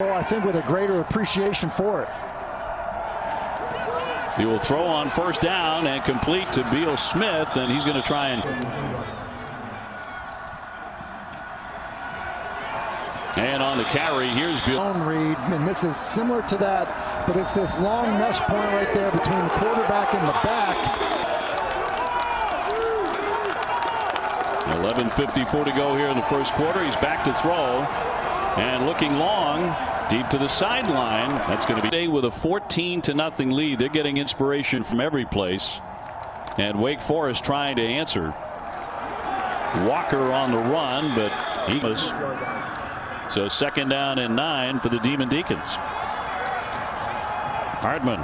I think with a greater appreciation for it. He will throw on first down and complete to Beal Smith, and he's going to try and. And on the carry, here's Beal. Read, and this is similar to that, but it's this long mesh point right there between the quarterback and the back. 11.54 to go here in the first quarter. He's back to throw and looking long deep to the sideline. That's going to be with a 14 to nothing lead. They're getting inspiration from every place. And Wake Forest trying to answer. Walker on the run, but he was. So second down and nine for the Demon Deacons. Hartman.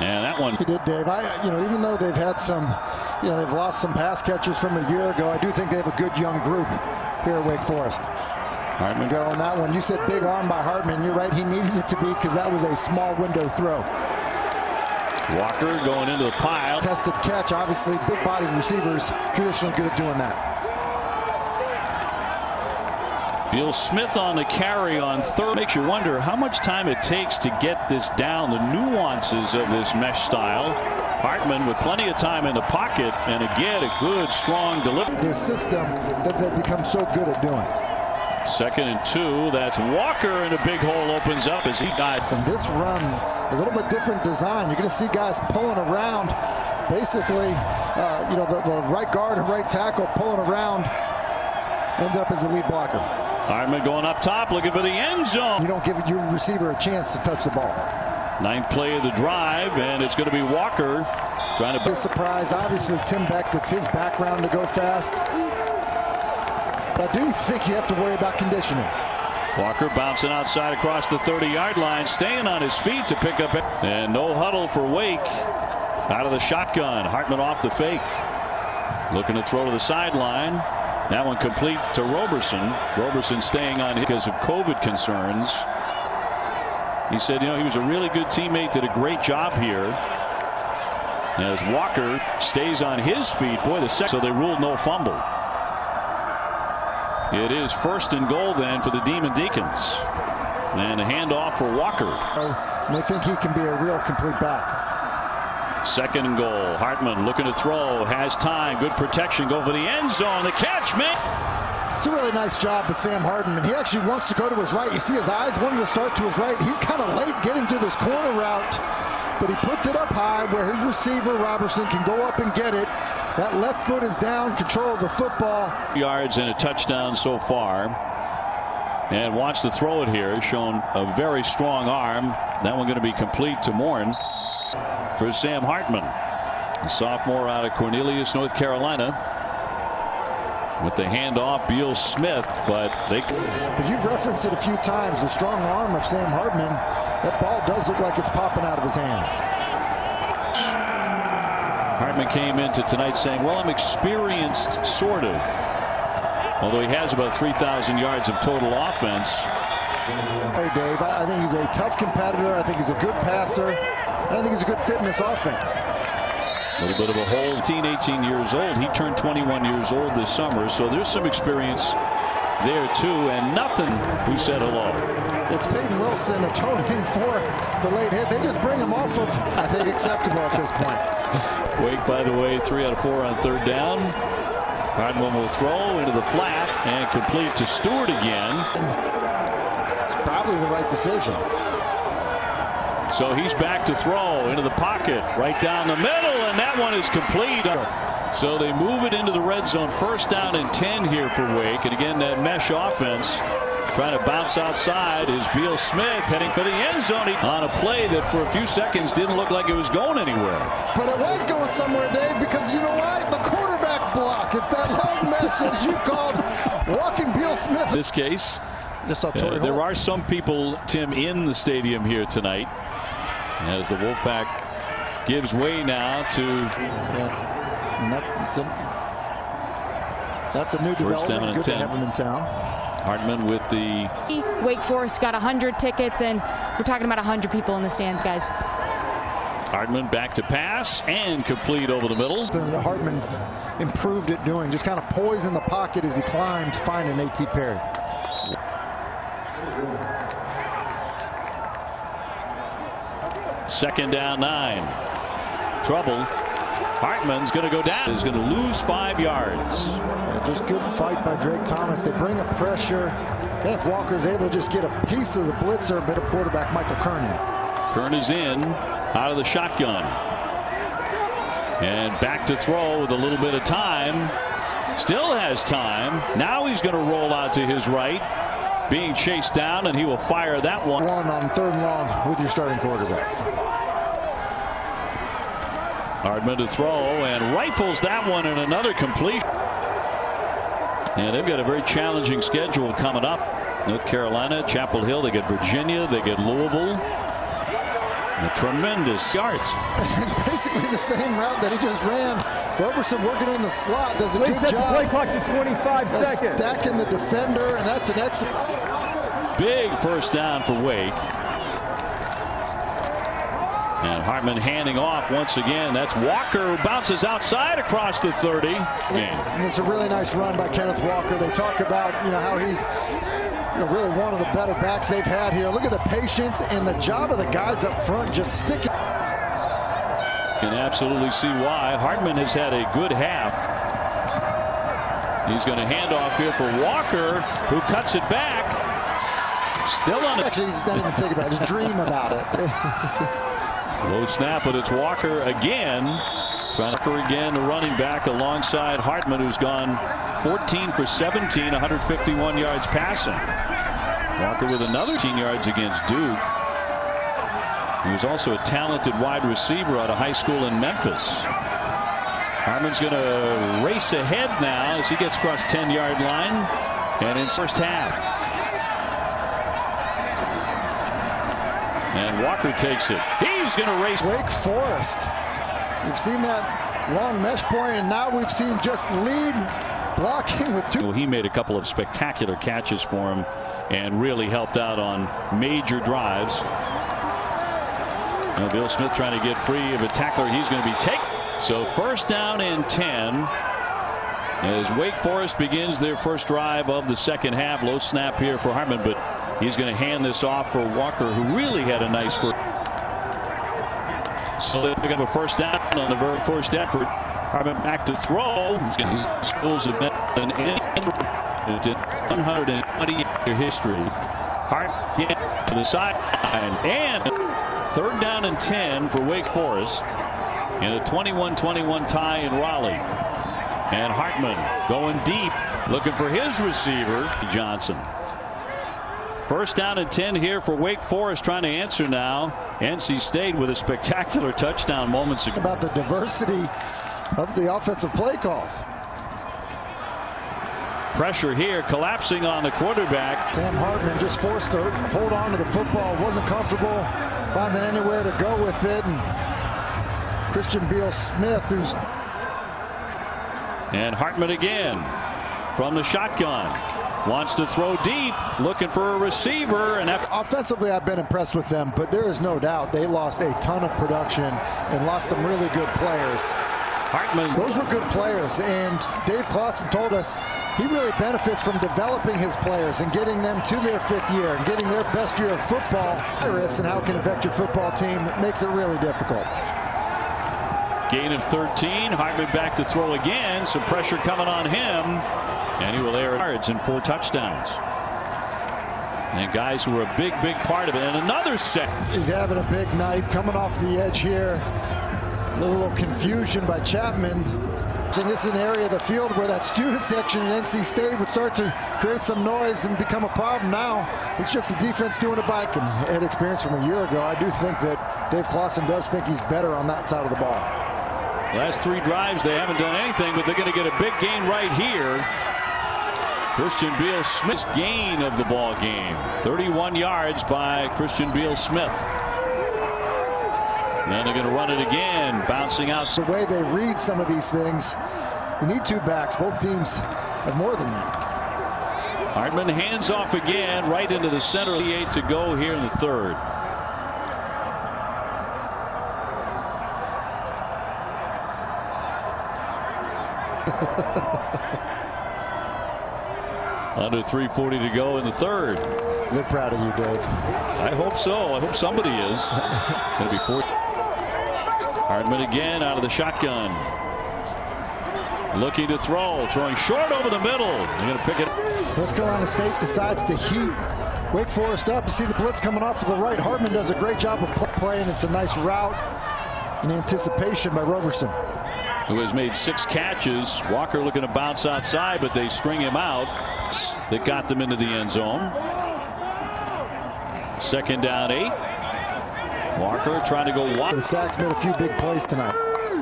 And that one. He did, Dave. I, you know, even though they've had some, you know, they've lost some pass catchers from a year ago, I do think they have a good young group here at Wake Forest. Hartman. Go on that one. You said big arm by Hartman. You're right. He needed it to be because that was a small window throw. Walker going into the pile. Tested catch. Obviously, big bodied receivers traditionally good at doing that. Beal Smith on the carry on third. Makes you wonder how much time it takes to get this down, the nuances of this mesh style. Hartman with plenty of time in the pocket, and again, a good, strong delivery. This system that they've become so good at doing. Second and two. That's Walker, and a big hole opens up as he dives. And this run, a little bit different design. You're going to see guys pulling around. Basically, uh, you know, the, the right guard and right tackle pulling around. Ends up as the lead blocker. Hartman going up top, looking for the end zone. You don't give your receiver a chance to touch the ball. Ninth play of the drive, and it's going to be Walker trying to. Big surprise. Obviously, Tim Beck, it's his background to go fast. But do think you have to worry about conditioning? Walker bouncing outside across the 30-yard line, staying on his feet to pick up. And no huddle for Wake. Out of the shotgun. Hartman off the fake. Looking to throw to the sideline. That one complete to Roberson. Roberson staying on because of COVID concerns. He said, you know, he was a really good teammate, did a great job here. As Walker stays on his feet, boy, the second, so they ruled no fumble. It is first and goal then for the Demon Deacons. And a handoff for Walker. And they think he can be a real complete back. Second and goal. Hartman looking to throw. Has time. Good protection. Go for the end zone. The catch, man. It's a really nice job by Sam Hartman. He actually wants to go to his right. You see his eyes wanting to start to his right. He's kind of late getting to this corner route, but he puts it up high where his receiver, Roberson, can go up and get it. That left foot is down, control of the football. Yards and a touchdown so far. And watch the throw it here. Shown a very strong arm. That one going to be complete to Morin for Sam Hartman. A sophomore out of Cornelius, North Carolina. With the handoff, Beal Smith, but they. But you've referenced it a few times. The strong arm of Sam Hartman. That ball does look like it's popping out of his hands. Hartman came into tonight saying, well, I'm experienced, sort of. Although he has about 3,000 yards of total offense. Hey, Dave, I think he's a tough competitor. I think he's a good passer. I think he's a good fit in this offense. A little bit of a hole. 18, 18 years old. He turned 21 years old this summer, so there's some experience there too, and nothing who said hello. It's Payton Wilson atoning for the late hit. They just bring him off of, I think, acceptable at this point. Wake, by the way, three out of four on third down. Hartman will throw into the flat and complete to Stewart again. It's probably the right decision. So he's back to throw into the pocket, right down the middle, and that one is complete. So they move it into the red zone. First down and 10 here for Wake. And again, that mesh offense trying to bounce outside is Beal Smith heading for the end zone on a play that for a few seconds didn't look like it was going anywhere. But it was going somewhere, Dave, because you know what? The quarterback block. It's that long mesh as you called walking Beal Smith. In this case, Just uh, there are some people, Tim, in the stadium here tonight as the Wolfpack gives way now to. Yeah. And that's a, that's a new First development. down and Good 10. to have him in town. Hartman with the Wake Forest got 100 tickets, and we're talking about 100 people in the stands, guys. Hartman back to pass and complete over the middle. The Hartman's improved at doing, just kind of poise in the pocket as he climbed, to find an A.T. Perry. Second down nine. Trouble. Hartman's going to go down. Is going to lose five yards. Yeah, just good fight by Drake Thomas. They bring a pressure. Kenneth Walker is able to just get a piece of the blitzer. Better quarterback Michael Kernan. Kern is in out of the shotgun. And back to throw with a little bit of time. Still has time. Now he's going to roll out to his right. Being chased down, and he will fire that one. One on third and long with your starting quarterback. Hartman to throw and rifles that one in another completion. And they've got a very challenging schedule coming up. North Carolina, Chapel Hill, they get Virginia, they get Louisville. A tremendous yards. It's basically the same route that he just ran. Roberson working in the slot does a good job. Play clock to 25 seconds. Stacking the defender, and that's an excellent. Big first down for Wake. And Hartman handing off once again. That's Walker who bounces outside across the 30. Game. And it's a really nice run by Kenneth Walker. They talk about you know how he's you know, really one of the better backs they've had here. Look at the patience and the job of the guys up front just sticking. Can absolutely see why. Hartman has had a good half. He's going to hand off here for Walker, who cuts it back. Still on it. Actually, he's not even thinking about it. Just dream about it. Low snap, but it's Walker again. Walker again, the running back alongside Hartman, who's gone 14 for 17, 151 yards passing. Walker with another 10 yards against Duke. He was also a talented wide receiver out of high school in Memphis. Hartman's going to race ahead now as he gets across 10 yard line and in first half. And Walker takes it. He's going to race. Wake Forest. We've seen that long mesh point, and now we've seen just lead blocking with two. He made a couple of spectacular catches for him and really helped out on major drives. Now Beal Smith trying to get free of a tackler. He's going to be taken. So first down and 10 as Wake Forest begins their first drive of the second half. Low snap here for Hartman, but he's going to hand this off for Walker, who really had a nice first. So they pick up a first down on the very first effort. Hartman back to throw. Schools have been an 120 year history. Hart to the sideline and third down and 10 for Wake Forest in a 21-21 tie in Raleigh. And Hartman going deep, looking for his receiver, Johnson. First down and 10 here for Wake Forest trying to answer now. NC State with a spectacular touchdown moments ago. About the diversity of the offensive play calls. Pressure here collapsing on the quarterback. Sam Hartman just forced to hold on to the football. Wasn't comfortable finding anywhere to go with it. And Christian Beal Smith who's and Hartman again from the shotgun. Wants to throw deep, looking for a receiver. And offensively, I've been impressed with them, but there is no doubt they lost a ton of production and lost some really good players. Hartman. Those were good players, and Dave Clawson told us he really benefits from developing his players and getting them to their fifth year and getting their best year of football. Iris and how can affect your football team makes it really difficult. Gain of 13. Hartman back to throw again. Some pressure coming on him. And he will air yards and four touchdowns. And guys who were a big, big part of it. And another set. He's having a big night coming off the edge here. A little, confusion by Chapman. And this is an area of the field where that student section at NC State would start to create some noise and become a problem. Now it's just the defense doing it back and had experience from a year ago. I do think that Dave Clawson does think he's better on that side of the ball. Last three drives, they haven't done anything, but they're going to get a big gain right here. Christian Beal Smith's gain of the ball game. 31 yards by Christian Beal Smith. Then they're going to run it again, bouncing out. The way they read some of these things, you need two backs. Both teams have more than that. Hartman hands off again, right into the center. Eight to go here in the third. Under 340 to go in the third. They're proud of you, Dave. I hope so. I hope somebody is. Going to be four. Hartman again out of the shotgun. Looking to throw. Throwing short over the middle. They're going to pick it. North Carolina State decides to heat Wake Forest up. You see the blitz coming off to the right. Hartman does a great job of playing. It's a nice route in anticipation by Roberson. Who has made six catches. Walker looking to bounce outside, but they string him out. That got them into the end zone. Second down eight. Walker trying to go wide. The Sacks made a few big plays tonight.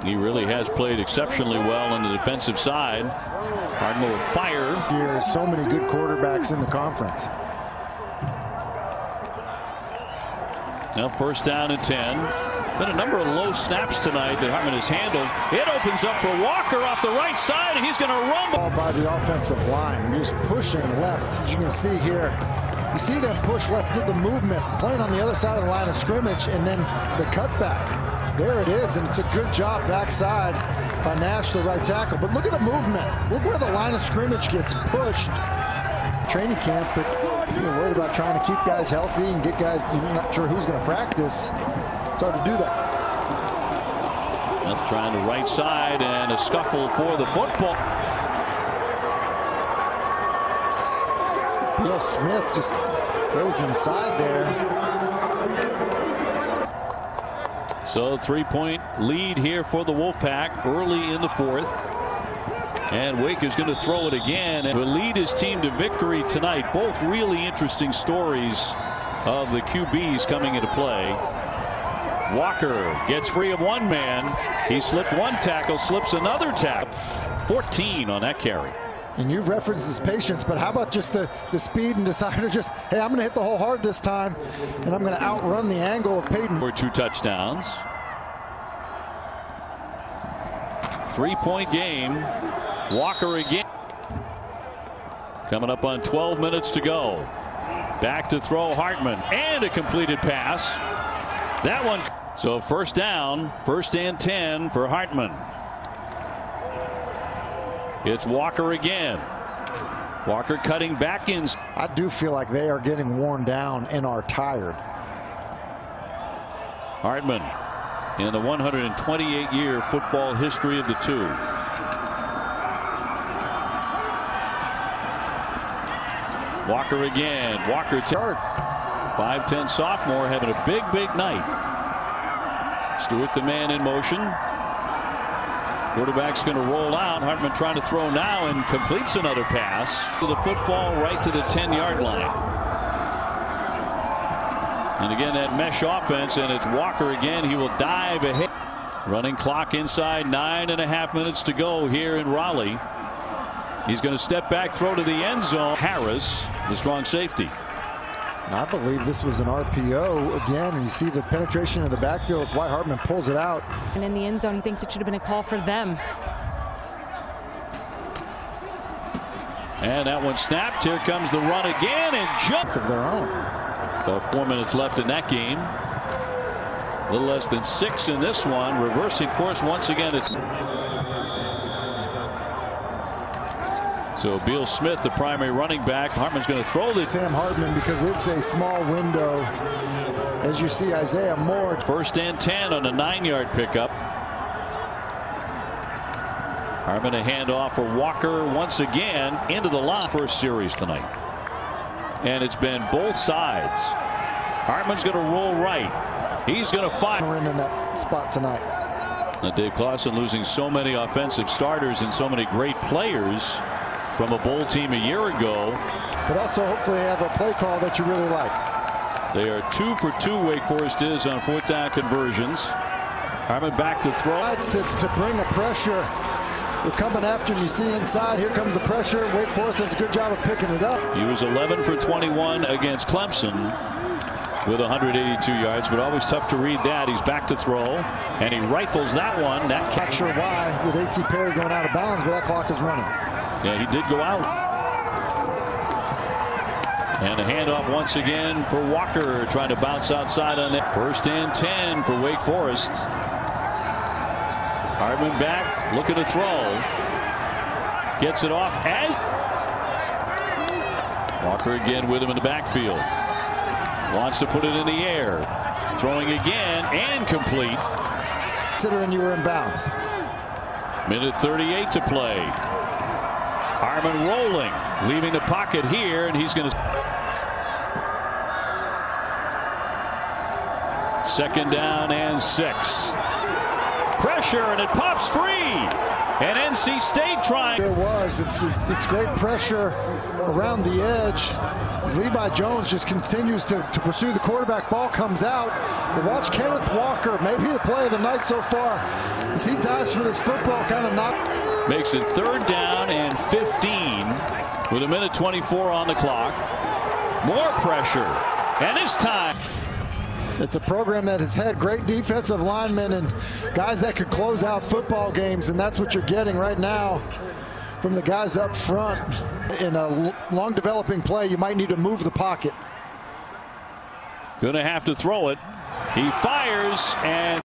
He really has played exceptionally well on the defensive side. Hartman will fire. Here, so many good quarterbacks in the conference. Now first down and 10. Been a number of low snaps tonight that Hartman has handled. It opens up for Walker off the right side, and he's going to rumble. By the offensive line. Just pushing left. As you can see here, you see them push left, did the movement, playing on the other side of the line of scrimmage, and then the cutback. There it is, and it's a good job backside by Nash, the right tackle. But look at the movement. Look where the line of scrimmage gets pushed. Training camp, but you're worried about trying to keep guys healthy and get guys, you're not sure who's going to practice. It's hard to do that. Up trying the right side and a scuffle for the football. Beal Smith just goes inside there. So three point lead here for the Wolfpack early in the fourth. And Wake is going to throw it again and will lead his team to victory tonight. Both really interesting stories of the QBs coming into play. Walker gets free of one man. He slipped one tackle, slips another tackle. 14 on that carry. And you've referenced his patience, but how about just the, the speed and decide to just, hey, I'm going to hit the hole hard this time, and I'm going to outrun the angle of Payton. For two touchdowns. Three-point game. Walker again. Coming up on 12 minutes to go. Back to throw Hartman. And a completed pass. That one. So first down. First and 10 for Hartman. It's Walker again. Walker cutting back in. I do feel like they are getting worn down and are tired. Hartman in the 128 year football history of the two. Walker again. Walker Yards. 5'10 sophomore having a big, big night. Stewart the man in motion. Quarterback's going to roll out. Hartman trying to throw now and completes another pass to the football right to the 10 yard line. And again, that mesh offense, and it's Walker again. He will dive ahead. Running clock inside nine and a half minutes to go here in Raleigh. He's going to step back, throw to the end zone. Harris, the strong safety. And I believe this was an RPO. Again, you see the penetration in the backfield. It's why Hartman pulls it out. And in the end zone, he thinks it should have been a call for them. And that one snapped. Here comes the run again and jumps of their own. About four minutes left in that game. A little less than six in this one. Reversing course once again. It's so Beal Smith, the primary running back. Hartman's going to throw this. Sam Hartman because it's a small window. As you see, Isaiah Moore. First and 10 on a nine yard pickup. Hartman a handoff for Walker once again into the line first series tonight. And it's been both sides. Hartman's going to roll right. He's going to fire. in that spot tonight. Now Dave Clawson losing so many offensive starters and so many great players from a bowl team a year ago. But also hopefully have a play call that you really like. They are two for two Wake Forest is on fourth down conversions. Hartman back to throw. That's to, to bring a pressure. They're coming after him. You see inside. Here comes the pressure. Wake Forest does a good job of picking it up. He was 11 for 21 against Clemson with 182 yards, but always tough to read that. He's back to throw, and he rifles that one. That Not sure why with A.T. Perry going out of bounds, but that clock is running. Yeah, he did go out. And a handoff once again for Walker trying to bounce outside on that. First and 10 for Wake Forest. Hartman back looking to throw. Gets it off as Walker again with him in the backfield. Wants to put it in the air. Throwing again and complete. Considering you were in bounds. Minute 38 to play. Harmon rolling, leaving the pocket here, and he's going to. Second down and six. Pressure, and it pops free. And NC State trying. There was. It's it's great pressure around the edge. As Levi Jones just continues to, to pursue the quarterback. Ball comes out. But watch Kenneth Walker, maybe the play of the night so far, as he dives for this football, kind of knock. Makes it third down and 15 with a minute 24 on the clock. More pressure, and it's time. It's a program that has had great defensive linemen and guys that could close out football games, and that's what you're getting right now from the guys up front. In a long developing play, you might need to move the pocket. Going to have to throw it. He fires and